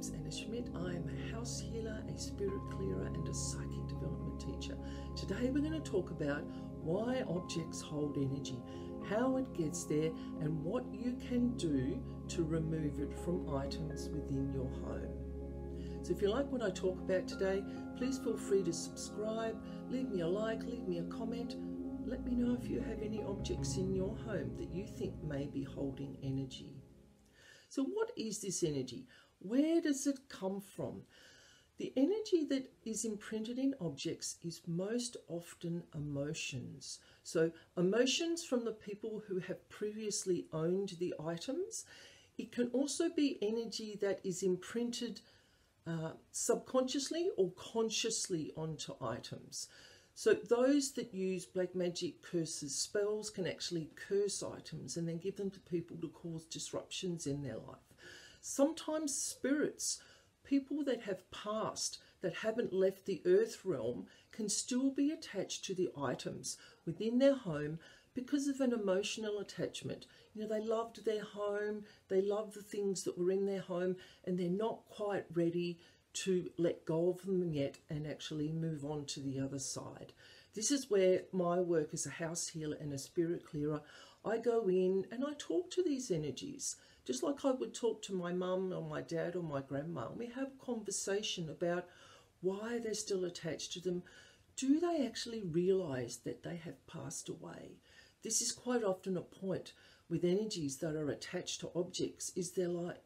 name's Anna Schmidt. I am a house healer, a spirit clearer, and a psychic development teacher. Today we're going to talk about why objects hold energy, how it gets there, and what you can do to remove it from items within your home. So if you like what I talk about today, please feel free to subscribe, leave me a like, leave me a comment. Let me know if you have any objects in your home that you think may be holding energy. So, what is this energy? Where does it come from? The energy that is imprinted in objects is most often emotions. So, emotions from the people who have previously owned the items. It can also be energy that is imprinted uh, subconsciously or consciously onto items. So those that use black magic curses, spells can actually curse items and then give them to people to cause disruptions in their life. Sometimes spirits, people that have passed, that haven't left the earth realm, can still be attached to the items within their home because of an emotional attachment. You know, they loved their home, they loved the things that were in their home, and they're not quite ready to let go of them yet and actually move on to the other side. This is where my work as a house healer and a spirit clearer, I go in and I talk to these energies, just like I would talk to my mum or my dad or my grandma. and We have conversation about why they're still attached to them. Do they actually realize that they have passed away? This is quite often a point with energies that are attached to objects is they're like,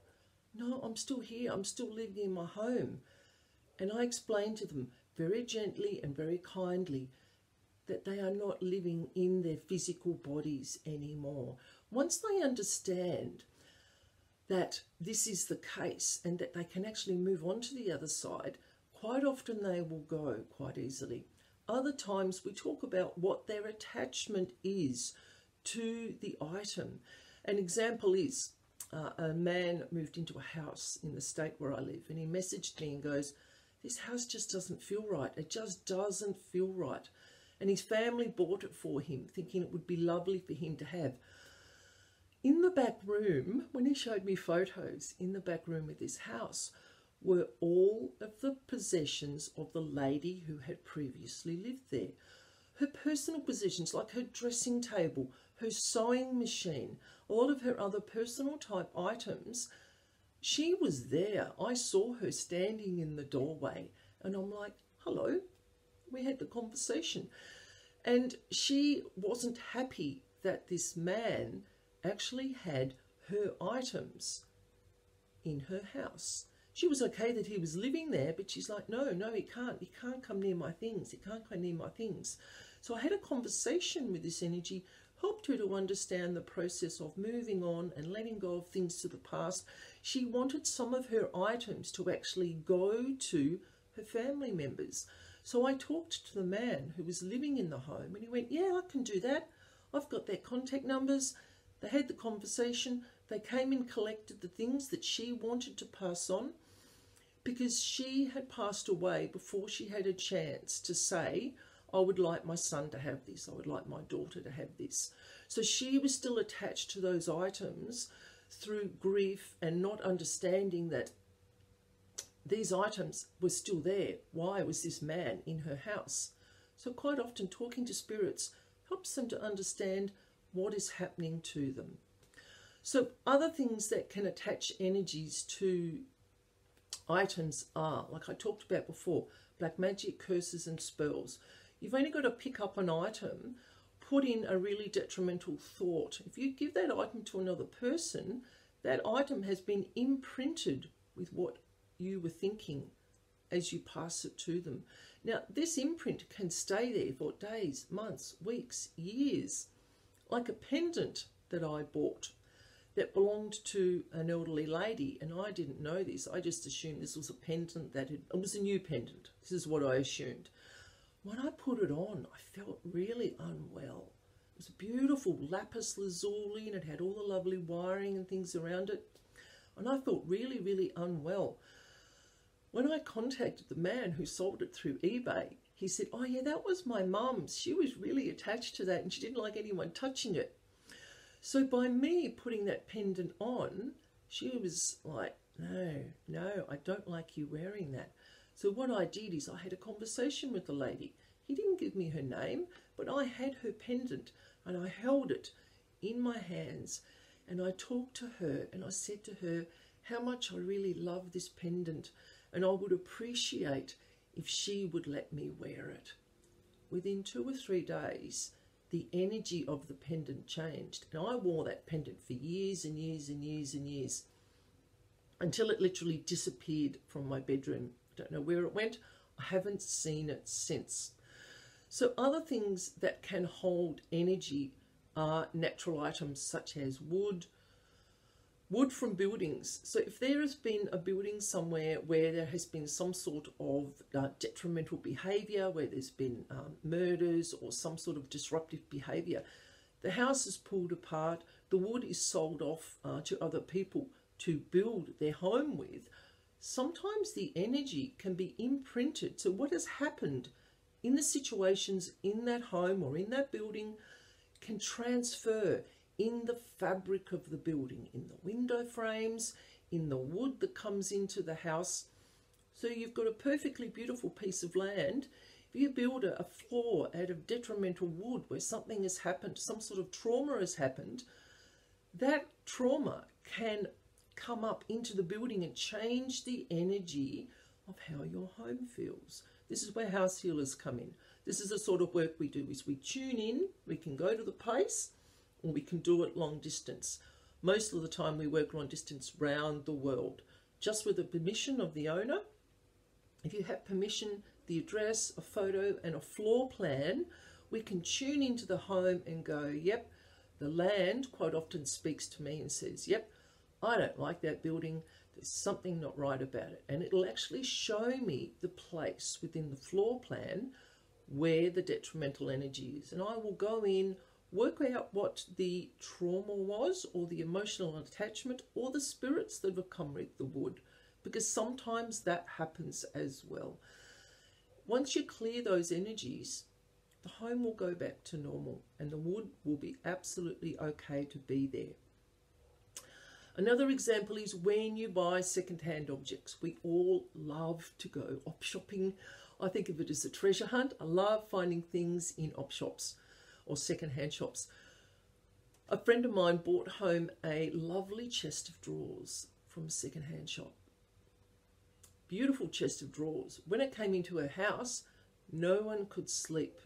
no, I'm still here. I'm still living in my home. And I explain to them very gently and very kindly that they are not living in their physical bodies anymore. Once they understand that this is the case and that they can actually move on to the other side, quite often they will go quite easily. Other times we talk about what their attachment is to the item. An example is uh, a man moved into a house in the state where I live and he messaged me and goes, This house just doesn't feel right. It just doesn't feel right. And his family bought it for him, thinking it would be lovely for him to have. In the back room, when he showed me photos, in the back room of this house were all of the possessions of the lady who had previously lived there. Her personal possessions, like her dressing table, her sewing machine, a lot of her other personal type items, she was there. I saw her standing in the doorway and I'm like, hello. We had the conversation. And she wasn't happy that this man actually had her items in her house. She was okay that he was living there, but she's like, no, no, he can't. He can't come near my things. He can't come near my things. So I had a conversation with this energy helped her to understand the process of moving on and letting go of things to the past. She wanted some of her items to actually go to her family members. So I talked to the man who was living in the home and he went, Yeah, I can do that. I've got their contact numbers. They had the conversation. They came and collected the things that she wanted to pass on because she had passed away before she had a chance to say, I would like my son to have this. I would like my daughter to have this. So she was still attached to those items through grief and not understanding that these items were still there. Why was this man in her house? So quite often talking to spirits helps them to understand what is happening to them. So other things that can attach energies to items are, like I talked about before, black magic, curses and spells. You've only got to pick up an item, put in a really detrimental thought. If you give that item to another person, that item has been imprinted with what you were thinking as you pass it to them. Now, this imprint can stay there for days, months, weeks, years, like a pendant that I bought that belonged to an elderly lady, and I didn't know this. I just assumed this was a pendant that had, it was a new pendant. This is what I assumed. When I put it on, I felt really unwell. It was a beautiful lapis lazuli and it had all the lovely wiring and things around it. And I felt really, really unwell. When I contacted the man who sold it through eBay, he said, Oh, yeah, that was my mum's. She was really attached to that and she didn't like anyone touching it. So by me putting that pendant on, she was like no, no, I don't like you wearing that. So what I did is I had a conversation with the lady. He didn't give me her name, but I had her pendant and I held it in my hands and I talked to her and I said to her how much I really love this pendant and I would appreciate if she would let me wear it. Within two or three days, the energy of the pendant changed. And I wore that pendant for years and years and years and years until it literally disappeared from my bedroom. I don't know where it went. I haven't seen it since. So other things that can hold energy are natural items such as wood, wood from buildings. So if there has been a building somewhere where there has been some sort of uh, detrimental behaviour, where there's been um, murders or some sort of disruptive behaviour, the house is pulled apart, the wood is sold off uh, to other people to build their home with. Sometimes the energy can be imprinted. So what has happened in the situations in that home or in that building can transfer in the fabric of the building, in the window frames, in the wood that comes into the house. So you've got a perfectly beautiful piece of land. If you build a, floor out of detrimental wood where something has happened, some sort of trauma has happened, that trauma can come up into the building and change the energy of how your home feels. This is where house healers come in. This is the sort of work we do is we tune in, we can go to the place, or we can do it long distance. Most of the time we work long distance round the world, just with the permission of the owner. If you have permission, the address, a photo and a floor plan, we can tune into the home and go, yep, the land quite often speaks to me and says, yep, I don't like that building. There's something not right about it. And it'll actually show me the place within the floor plan where the detrimental energy is. And I will go in, work out what the trauma was, or the emotional attachment, or the spirits that have come with the wood, because sometimes that happens as well. Once you clear those energies, the home will go back to normal and the wood will be absolutely okay to be there. Another example is when you buy second-hand objects. We all love to go op shopping I think of it as a treasure hunt. I love finding things in op shops or second-hand shops. A friend of mine bought home a lovely chest of drawers from a second-hand shop. Beautiful chest of drawers. When it came into her house, no one could sleep.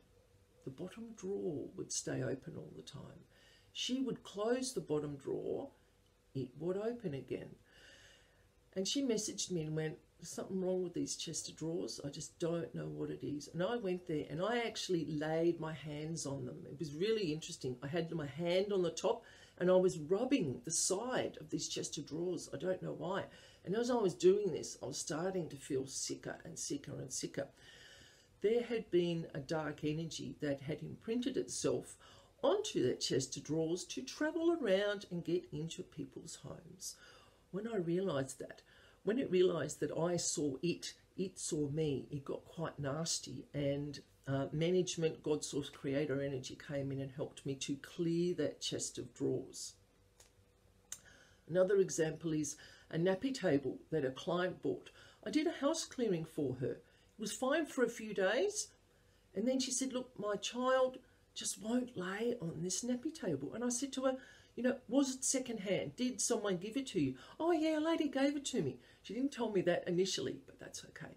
The bottom drawer would stay open all the time. She would close the bottom drawer, it would open again. And she messaged me and went, there's something wrong with these chest of drawers. I just don't know what it is. And I went there and I actually laid my hands on them. It was really interesting. I had my hand on the top and I was rubbing the side of these chest of drawers. I don't know why. And as I was doing this, I was starting to feel sicker and sicker and sicker. There had been a dark energy that had imprinted itself onto that chest of drawers to travel around and get into people's homes. When I realised that, when it realised that I saw it, it saw me, it got quite nasty and uh, management, God Source Creator Energy came in and helped me to clear that chest of drawers. Another example is a nappy table that a client bought. I did a house clearing for her. It was fine for a few days. And then she said, look, my child just won't lay on this nappy table. And I said to her, you know, was it secondhand? Did someone give it to you? Oh, yeah, a lady gave it to me. She didn't tell me that initially, but that's okay.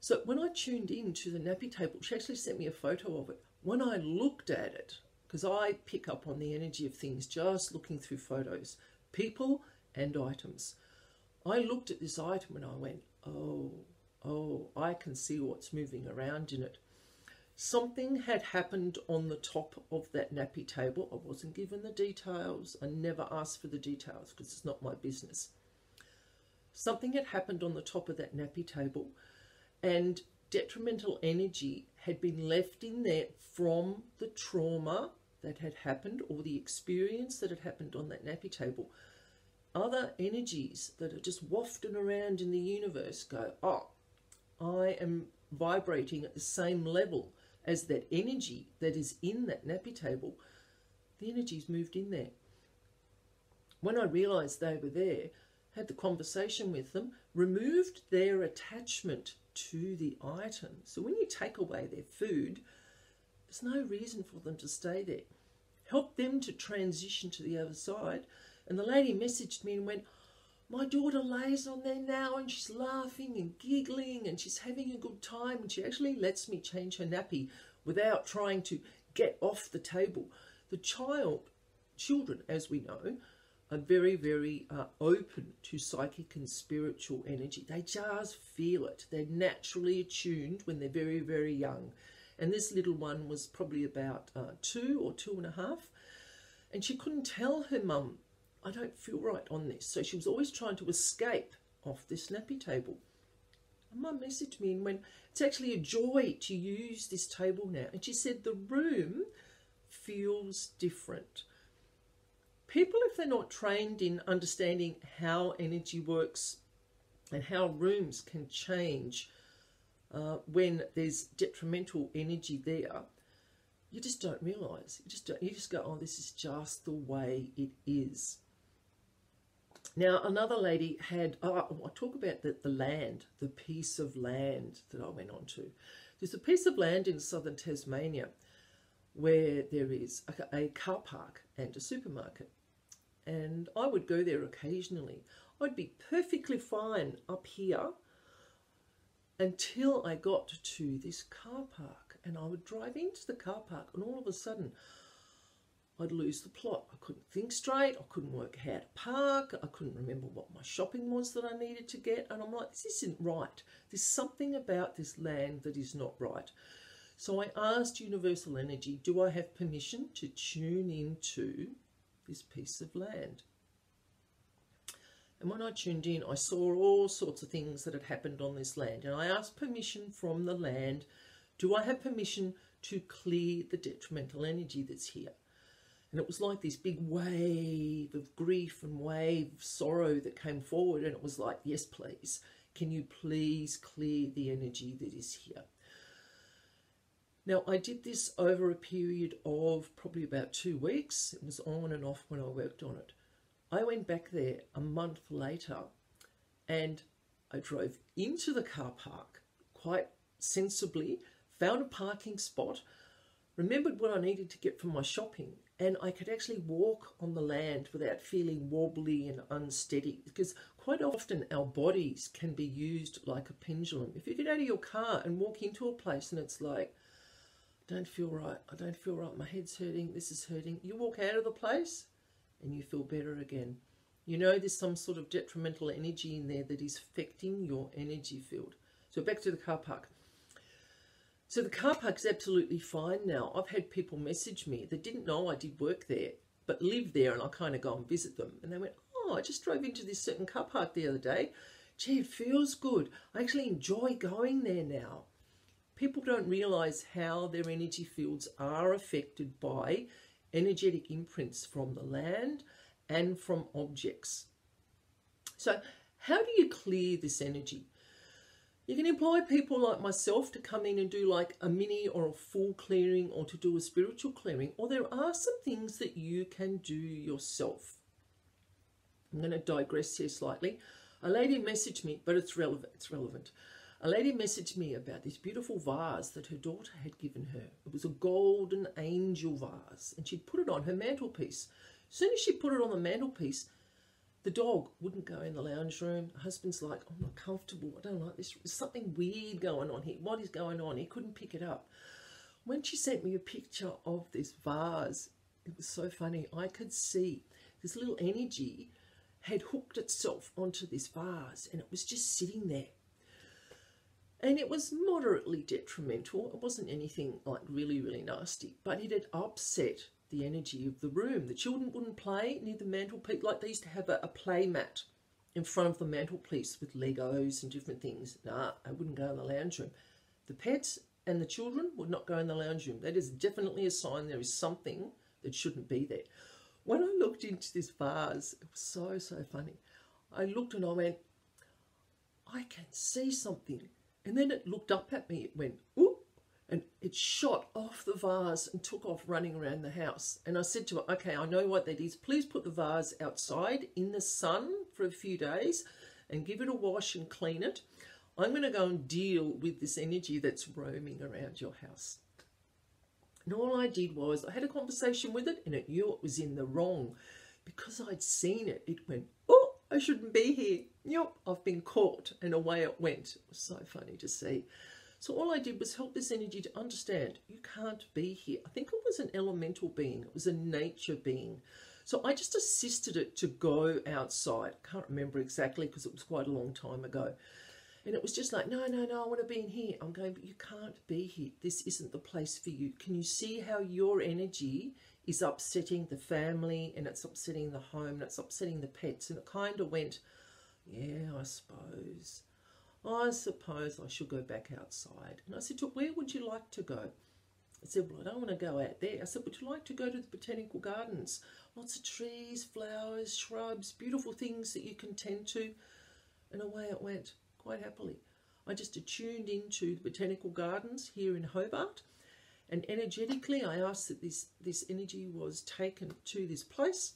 So when I tuned in to the nappy table, she actually sent me a photo of it. When I looked at it, because I pick up on the energy of things just looking through photos, people and items. I looked at this item and I went, oh, oh, I can see what's moving around in it. Something had happened on the top of that nappy table. I wasn't given the details. I never asked for the details because it's not my business. Something had happened on the top of that nappy table and detrimental energy had been left in there from the trauma that had happened or the experience that had happened on that nappy table. Other energies that are just wafting around in the universe go, oh, I am vibrating at the same level as that energy that is in that nappy table, the energy's moved in there. When I realised they were there, had the conversation with them, removed their attachment to the item. So when you take away their food, there's no reason for them to stay there. Help them to transition to the other side. And the lady messaged me and went, my daughter lays on there now and she's laughing and giggling and she's having a good time and she actually lets me change her nappy without trying to get off the table. The child, children, as we know, are very, very uh, open to psychic and spiritual energy. They just feel it. They're naturally attuned when they're very, very young. And this little one was probably about uh, two or two and a half. And she couldn't tell her mum I don't feel right on this. So she was always trying to escape off this nappy table. And mum messaged me and went, it's actually a joy to use this table now. And she said the room feels different. People, if they're not trained in understanding how energy works and how rooms can change uh, when there's detrimental energy there, you just don't realize. You just don't, you just go, oh, this is just the way it is. Now, another lady had, oh, I'll talk about the, the land, the piece of land that I went on to. There's a piece of land in southern Tasmania where there is a, a car park and a supermarket. And I would go there occasionally. I'd be perfectly fine up here until I got to this car park. And I would drive into the car park and all of a sudden I'd lose the plot. I couldn't think straight. I couldn't work how to park. I couldn't remember what my shopping was that I needed to get. And I'm like, this isn't right. There's something about this land that is not right. So I asked Universal Energy, do I have permission to tune into this piece of land? And when I tuned in, I saw all sorts of things that had happened on this land. And I asked permission from the land, do I have permission to clear the detrimental energy that's here? And it was like this big wave of grief and wave of sorrow that came forward. And it was like, yes, please. Can you please clear the energy that is here? Now, I did this over a period of probably about two weeks. It was on and off when I worked on it. I went back there a month later and I drove into the car park quite sensibly, found a parking spot, remembered what I needed to get for my shopping, and I could actually walk on the land without feeling wobbly and unsteady because quite often our bodies can be used like a pendulum. If you get out of your car and walk into a place and it's like, I don't feel right, I don't feel right, my head's hurting, this is hurting, you walk out of the place and you feel better again. You know there's some sort of detrimental energy in there that is affecting your energy field. So back to the car park. So the car park's absolutely fine now. I've had people message me that didn't know I did work there, but live there and I kind of go and visit them. And they went, oh, I just drove into this certain car park the other day. Gee, it feels good. I actually enjoy going there now. People don't realise how their energy fields are affected by energetic imprints from the land and from objects. So how do you clear this energy? You can employ people like myself to come in and do like a mini or a full clearing or to do a spiritual clearing, or there are some things that you can do yourself. I'm going to digress here slightly. A lady messaged me, but it's relevant. It's relevant. A lady messaged me about this beautiful vase that her daughter had given her. It was a golden angel vase, and she'd put it on her mantelpiece. As soon as she put it on the mantelpiece, the dog wouldn't go in the lounge room. Husband's like, I'm not comfortable. I don't like this. There's something weird going on here. What is going on? He couldn't pick it up. When she sent me a picture of this vase, it was so funny. I could see this little energy had hooked itself onto this vase and it was just sitting there. And it was moderately detrimental. It wasn't anything like really, really nasty, but it had upset the energy of the room. The children wouldn't play near the mantelpiece, like they used to have a, a play mat in front of the mantelpiece with Legos and different things. Nah, I wouldn't go in the lounge room. The pets and the children would not go in the lounge room. That is definitely a sign there is something that shouldn't be there. When I looked into this vase, it was so, so funny. I looked and I went, I can see something. And then it looked up at me. It went, ooh, and it shot off the vase and took off running around the house. And I said to her, okay, I know what that is. Please put the vase outside in the sun for a few days and give it a wash and clean it. I'm going to go and deal with this energy that's roaming around your house. And all I did was I had a conversation with it and it knew it was in the wrong. Because I'd seen it, it went, oh, I shouldn't be here. Yep, I've been caught. And away it went. It was so funny to see. So all I did was help this energy to understand you can't be here. I think it was an elemental being. It was a nature being. So I just assisted it to go outside. Can't remember exactly because it was quite a long time ago. And it was just like, no, no, no, I want to be in here. I'm going, but you can't be here. This isn't the place for you. Can you see how your energy is upsetting the family and it's upsetting the home and it's upsetting the pets? And it kind of went, yeah, I suppose. I suppose I should go back outside. And I said to her, where would you like to go? I said, well, I don't want to go out there. I said, would you like to go to the botanical gardens? Lots of trees, flowers, shrubs, beautiful things that you can tend to. And away it went, quite happily. I just attuned into the botanical gardens here in Hobart. And energetically, I asked that this, this energy was taken to this place.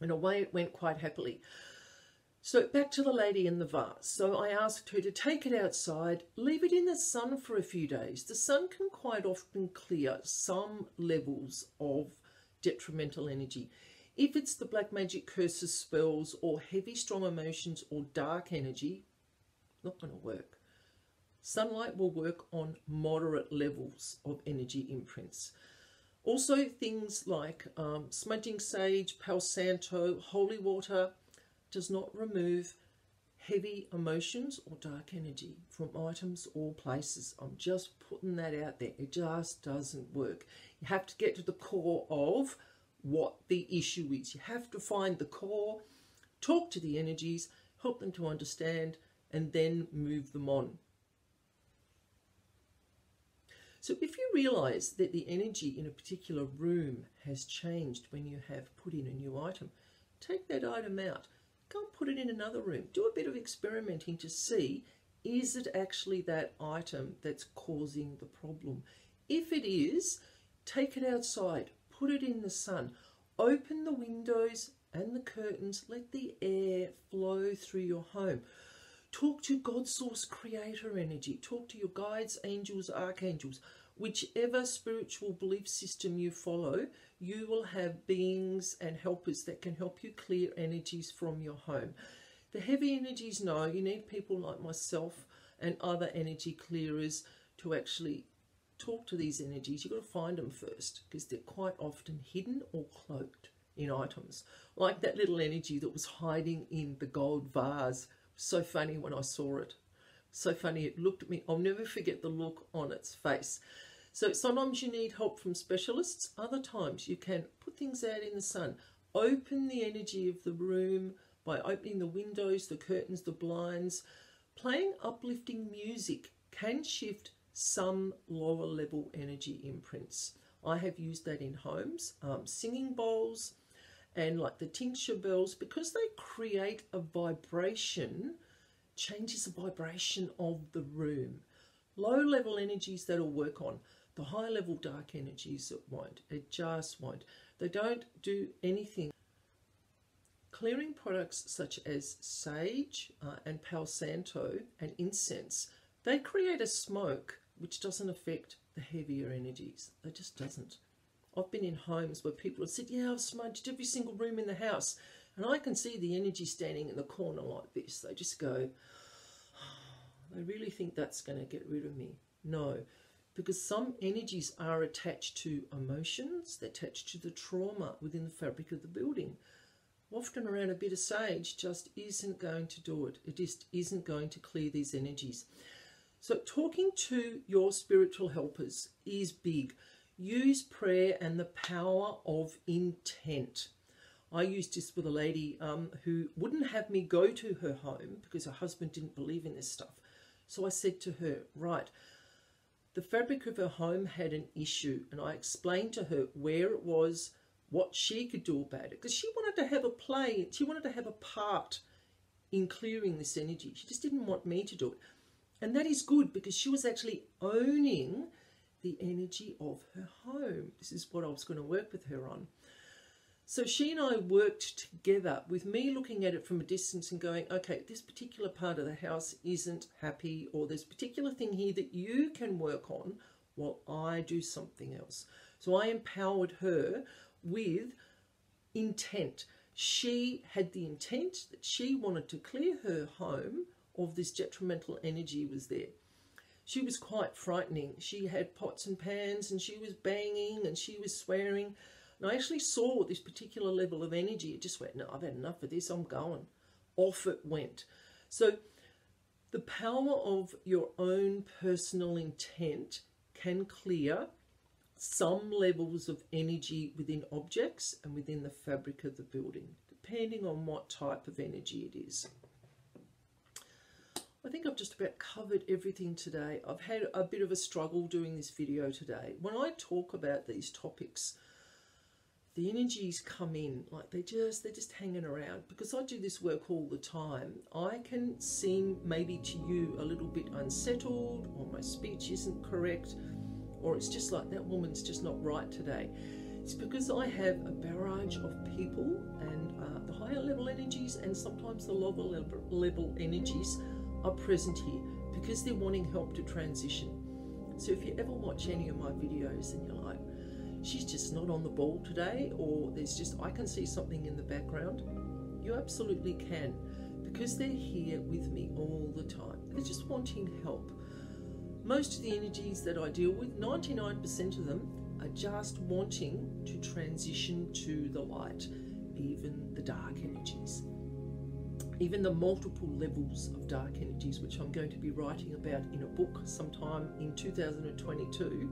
And away it went quite happily. So back to the lady in the vase. So I asked her to take it outside, leave it in the sun for a few days. The sun can quite often clear some levels of detrimental energy. If it's the black magic curses, spells, or heavy, strong emotions, or dark energy, not going to work. Sunlight will work on moderate levels of energy imprints. Also, things like um, smudging sage, Palo Santo, holy water, does not remove heavy emotions or dark energy from items or places. I'm just putting that out there. It just doesn't work. You have to get to the core of what the issue is. You have to find the core, talk to the energies, help them to understand, and then move them on. So if you realize that the energy in a particular room has changed when you have put in a new item, take that item out go and put it in another room. Do a bit of experimenting to see is it actually that item that's causing the problem? If it is, take it outside, put it in the sun, open the windows and the curtains, let the air flow through your home. Talk to God Source Creator energy, talk to your guides, angels, archangels, whichever spiritual belief system you follow, you will have beings and helpers that can help you clear energies from your home. The heavy energies, no, you need people like myself and other energy clearers to actually talk to these energies. You've got to find them first because they're quite often hidden or cloaked in items. Like that little energy that was hiding in the gold vase. So funny when I saw it. So funny, it looked at me. I'll never forget the look on its face. So sometimes you need help from specialists. Other times you can put things out in the sun. Open the energy of the room by opening the windows, the curtains, the blinds. Playing uplifting music can shift some lower level energy imprints. I have used that in homes. Um, singing bowls and like the tingsha bells, because they create a vibration, changes the vibration of the room. Low level energies that'll work on the high level dark energies, it won't. It just won't. They don't do anything. Clearing products such as sage uh, and Palo Santo and incense, they create a smoke which doesn't affect the heavier energies. It just doesn't. I've been in homes where people have said, yeah, I've smudged every single room in the house. And I can see the energy standing in the corner like this. They just go, oh, they really think that's going to get rid of me. No, because some energies are attached to emotions, they're attached to the trauma within the fabric of the building. Often around a bit of sage just isn't going to do it. It just isn't going to clear these energies. So talking to your spiritual helpers is big. Use prayer and the power of intent. I used this with a lady um, who wouldn't have me go to her home because her husband didn't believe in this stuff. So I said to her, right, the fabric of her home had an issue, and I explained to her where it was, what she could do about it, because she wanted to have a play, she wanted to have a part in clearing this energy. She just didn't want me to do it. And that is good because she was actually owning the energy of her home. This is what I was going to work with her on. So she and I worked together with me looking at it from a distance and going, okay, this particular part of the house isn't happy, or a particular thing here that you can work on while I do something else. So I empowered her with intent. She had the intent that she wanted to clear her home of this detrimental energy was there. She was quite frightening. She had pots and pans and she was banging and she was swearing and I actually saw this particular level of energy. It just went, no, I've had enough of this. I'm going. Off it went. So the power of your own personal intent can clear some levels of energy within objects and within the fabric of the building, depending on what type of energy it is. I think I've just about covered everything today. I've had a bit of a struggle doing this video today. When I talk about these topics, the energies come in like they just they're just hanging around. Because I do this work all the time. I can seem maybe to you a little bit unsettled or my speech isn't correct or it's just like that woman's just not right today. It's because I have a barrage of people and uh, the higher level energies and sometimes the lower level, level energies are present here because they're wanting help to transition. So if you ever watch any of my videos and you're like she's just not on the ball today, or there's just, I can see something in the background, you absolutely can because they're here with me all the time. They're just wanting help. Most of the energies that I deal with, 99% of them, are just wanting to transition to the light, even the dark energies. Even the multiple levels of dark energies, which I'm going to be writing about in a book sometime in 2022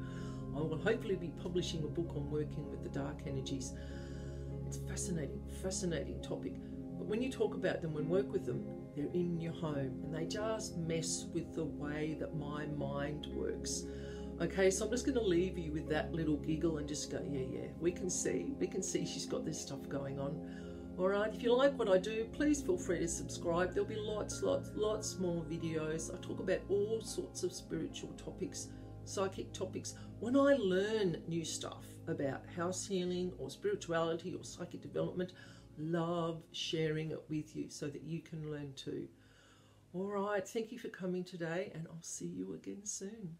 I will hopefully be publishing a book on working with the dark energies. It's a fascinating, fascinating topic. But when you talk about them and work with them, they're in your home and they just mess with the way that my mind works. Okay, so I'm just going to leave you with that little giggle and just go, yeah, yeah, we can see, we can see she's got this stuff going on. All right, if you like what I do, please feel free to subscribe. There'll be lots, lots, lots more videos. I talk about all sorts of spiritual topics psychic topics, when I learn new stuff about house healing or spirituality or psychic development, love sharing it with you so that you can learn too. All right, thank you for coming today, and I'll see you again soon.